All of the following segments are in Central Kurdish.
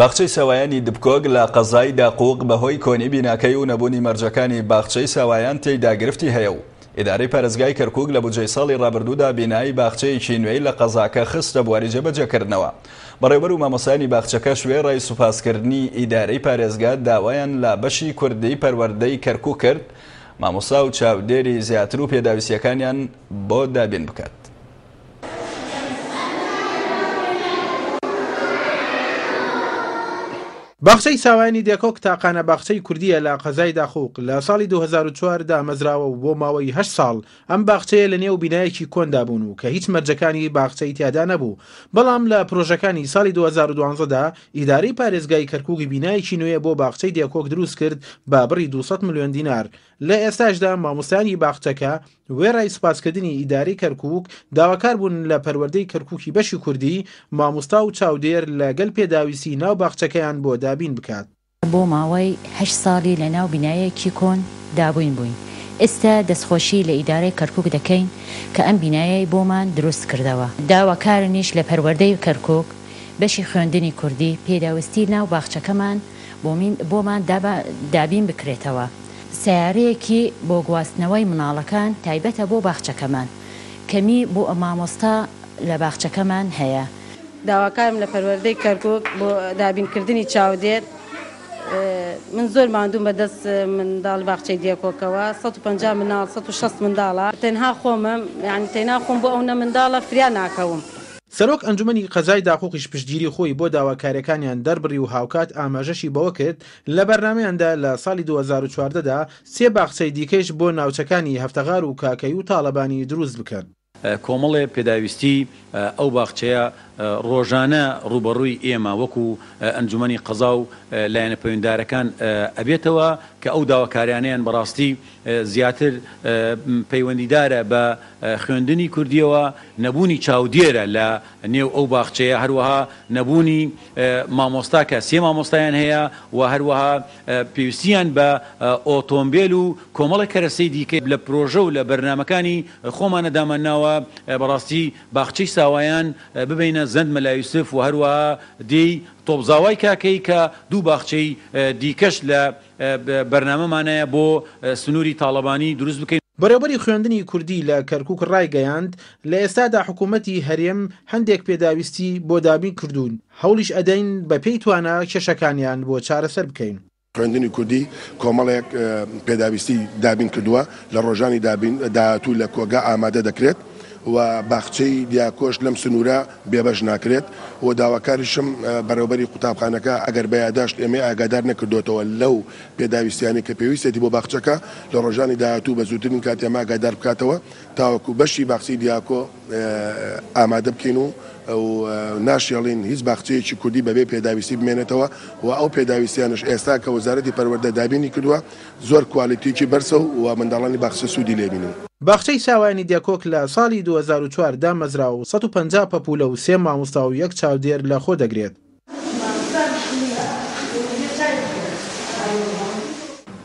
باخچەی سەوایانی دبکۆک لە قەزای داقووق بەهۆی کۆنی بیناکەی و نەبوونی مەرجەکانی باخچەی سەوایان تێیدا گرفتی هەیە و ئیدارەی پارێزگای کەرکووک لە بودجەی ساڵی ڕابردوودا بینای باخچەیەکی نوێی لە قەزاکە خستە بواری جێبەجێکردنەوە. بەڕێوبەر و مامۆستایانی باخچەکەش وێڕای سوپاسکردنی ئیدارەی پارێزگا داوایان لە بەشی کوردی پەروەردەی کەرکووک کرد مامۆستا و چاودێری زیاتر و پێداویستییەکانیان بۆ دابین بکات. باخچەی چاوایانی دێکۆک تاقانە باخچەی کوردییە لە قەزای داقووق، لە ساڵی دوو هەزار و چوار دامەزراوە و بۆ ماوەی هەشت ساڵ ئەم باخچەیە لە نێو بینایەکی کۆندا بوون و کە هیچ مەرجەکانی باخچەی تیادا نەبوو، بەڵام لە پرۆژەکانی ساڵی دوو هەزار و دوازدە دا ئیدارەی پارێزگای کەرکووک بینایەکی نوێ بۆ باخچەی دێکۆک دروست کرد بە بڕی دوو سەد ملیۆن دینار، لە ئێستاشدا مامۆستایانی باخچەکە وێڕای سوپاسکردنی ئیدارەی کەرکووک، داواکار بوون لە پەروەردەی کەرکووکی بەشی کوردی، مامۆستا و چاودێر لە گەل پێداویستی ناو باخچەکەیان بۆ دابین بکات. بۆ ماوەی هەشت ساڵی لە ناو بینایەکی کۆن دابووین بووین، ئێستا دەستخۆشی لە ئیدارەی کەرکووک دەکەین کە ئەم بینایەی بۆمان دروست کردەوە، داواکارنیش لە پەروەردەی کەرکووک بەشی خوێندنی کوردی، پێداویستی ناو باخچەکەمان بۆمان دابین بکرێتەوە. سەیارەیەکی بۆ گواستنەوەی منداڵەکان تایبەتە بۆ باخچەکەمان. کەمی بۆ مامۆستا لە باخچەکەمان هەیە. داواکارم لە پەروەردەی کەرکوک بۆ دابین کردنی چاودێر. من زۆر ماندووم بە دەست منداڵی باخچەی دێکۆکەوە. سەد و پەنجا منداڵ، سەد و شەست منداڵە. تەنها خۆمم یانی تەنیا خۆم بۆ ئەونە منداڵە فریا ناکەوم. سەرۆک ئەنجومەنی قەزای داقوقیش پشتگیری خۆی بۆ داواکاریەکانیان دەربڕی و هاوکات ئاماژەشی بەوە کرد، لە بەرنامەیاندا لە ساڵی دوو هەزار و چواردە دا سێ باخچەی دیکەیش بۆ ناوچەکانی هەفتەغار و کاکەی و تاڵەبانی دروست بکەن. کۆمەڵی پێداویستی ئەو باخچەیە ڕۆژانە ڕووبەڕووی ئێمە وەکو ئەنجومەنی قەزا و لایەنە پەوێندارەکان ئەبێتەوە کە ئەو داواکاریانەیان بەڕاستی زیاتر پەیوەندیدارە بە خوێندنی کوردییەوە، نەبوونی چاودێرە لە نێو ئەو باخچەیە، هەروەها نەبوونی مامۆستا کە سێ مامۆستایان هەیە و هەروەها پێویستییان بە ئۆتۆمبێل و کۆمەڵێک کەرەستەی دیکەیە، لە پرۆژە و لە بەرنامەکانی خۆمانە دامان ناوە بەڕاستی باخچەی ساوایان ببەینە زەند مەلا یوسف و هەروەها دێی تۆپزاوای کاکەیی کە دوو باخچەی دیکەش لە بەرنامەمانەیە بۆ سنووری تاڵەبانی دروست بکەین. بەڕێوبەری خوێندنی کوردی لە کەرکوک ڕایگەیاند، لە ئێستادا حکومەتی هەرێم هەندێک پێداویستی بۆ دابین کردوون، هەوڵیش ئەدەین بە پێی توانا کێشەکانیان بۆ چارەسەر بکەین. خوێندنی کوردی کۆمەڵێک پێداویستی دابین کردووە، لە ڕۆژانی دابین داهاتوو لە کۆگا ئامادە دەکرێت و باخچەی دیاکۆش لەم سنوورە بێبەش ناکرێت و داواکاریشم بەڕێوەبەری قوتابخانەکە ئەگەر بە یاداشت ئێمەی ئاگادار نەکردۆتەوە لەو پێداویستیانەی کە پێویستێتی بۆ باخچەکە لە ڕۆژانی داهاتوو بە زووترین کات ئێمە ئاگادار بکاتەوە تاوەکو بەشی باخچەی دیاکۆ ئامادە بکەین و ناشێڵین هیچ باخچەیەکی کوردی بەبێ پێداویستی بمێنێتەوە و ئەو پێداویستیانەش ئێستا کە وەزارەتی پەروەردە دابینی کردووە زۆر کوالیتیەکی بەرزە و منداڵانی باخچە سوودی لێ بینن. باخچەی چاوانی دێکۆک لە ساڵی دوو هەزار و چوار دامەزرا و سەد و پەنجا پەپوولە و سێ مامۆستا و یەک چاودێر لە خۆ دەگرێت.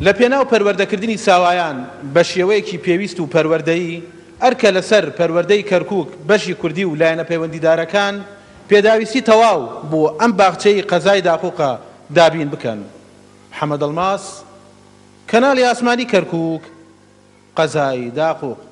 لە پێناو پەروەردەکردنی چاوایان بە شێوەیەکی پێویست و پەروەردەیی، ئەرکە لەسەر پەروەردەی کەرکووک، بەشی کوردی و لایەنە پەیوەندیدارەکان پێداویستی تەواو بۆ ئەم باخچەی قەزای داقووقە دابین بکەن. حەمەدەڵماس، کەناڵی ئاسمانی کەرکووک، قەزای داقووق.